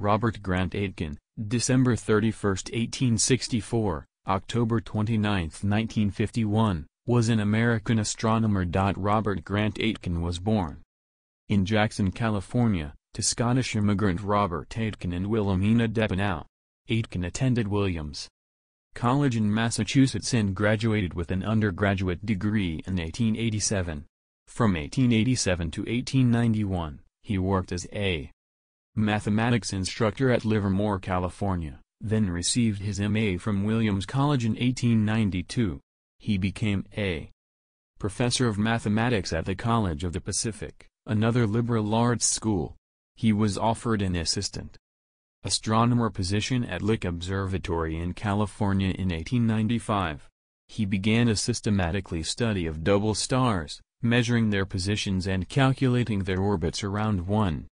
Robert Grant Aitken, December 31, 1864, October 29, 1951, was an American astronomer. Robert Grant Aitken was born in Jackson, California, to Scottish immigrant Robert Aitken and Wilhelmina Depinau. Aitken attended Williams College in Massachusetts and graduated with an undergraduate degree in 1887. From 1887 to 1891, he worked as a mathematics instructor at Livermore, California, then received his M.A. from Williams College in 1892. He became a professor of mathematics at the College of the Pacific, another liberal arts school. He was offered an assistant astronomer position at Lick Observatory in California in 1895. He began a systematically study of double stars, measuring their positions and calculating their orbits around one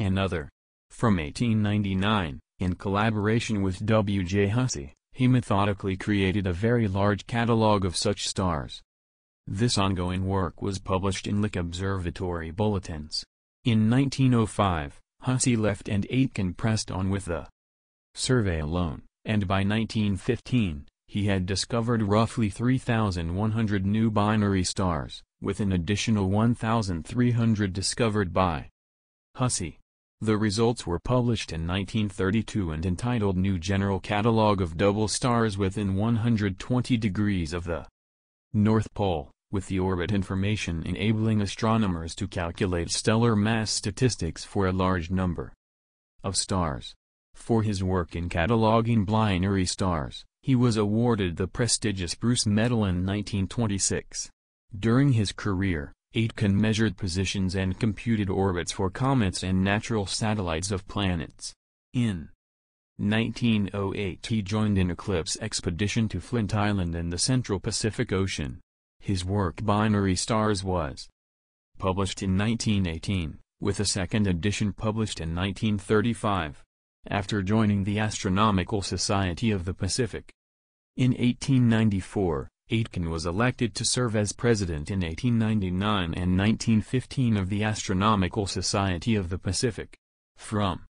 another. From 1899, in collaboration with W. J. Hussey, he methodically created a very large catalog of such stars. This ongoing work was published in Lick Observatory Bulletins. In 1905, Hussey left and Aitken pressed on with the survey alone, and by 1915, he had discovered roughly 3,100 new binary stars, with an additional 1,300 discovered by Hussey. The results were published in 1932 and entitled New General Catalogue of Double Stars Within 120 Degrees of the North Pole with the orbit information enabling astronomers to calculate stellar mass statistics for a large number of stars. For his work in cataloging binary stars, he was awarded the prestigious Bruce Medal in 1926. During his career, Aitken measured positions and computed orbits for comets and natural satellites of planets. In 1908 he joined an eclipse expedition to Flint Island in the central Pacific Ocean. His work Binary Stars was published in 1918, with a second edition published in 1935, after joining the Astronomical Society of the Pacific. In 1894, Aitken was elected to serve as president in 1899 and 1915 of the Astronomical Society of the Pacific. From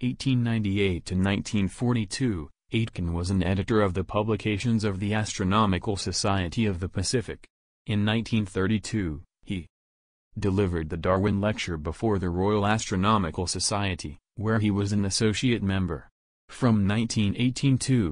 1898 to 1942, Aitken was an editor of the publications of the Astronomical Society of the Pacific. In 1932, he delivered the Darwin Lecture before the Royal Astronomical Society, where he was an associate member. From 1918 to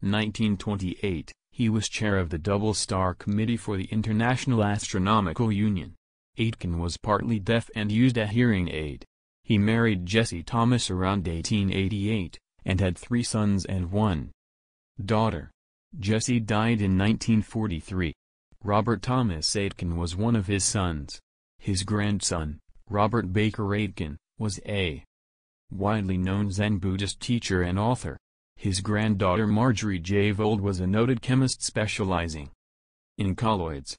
1928, he was chair of the Double Star Committee for the International Astronomical Union. Aitken was partly deaf and used a hearing aid. He married Jessie Thomas around 1888 and had three sons and one daughter. Jessie died in 1943. Robert Thomas Aitken was one of his sons. His grandson, Robert Baker Aitken, was a widely known Zen Buddhist teacher and author. His granddaughter Marjorie J. Vold was a noted chemist specializing in colloids.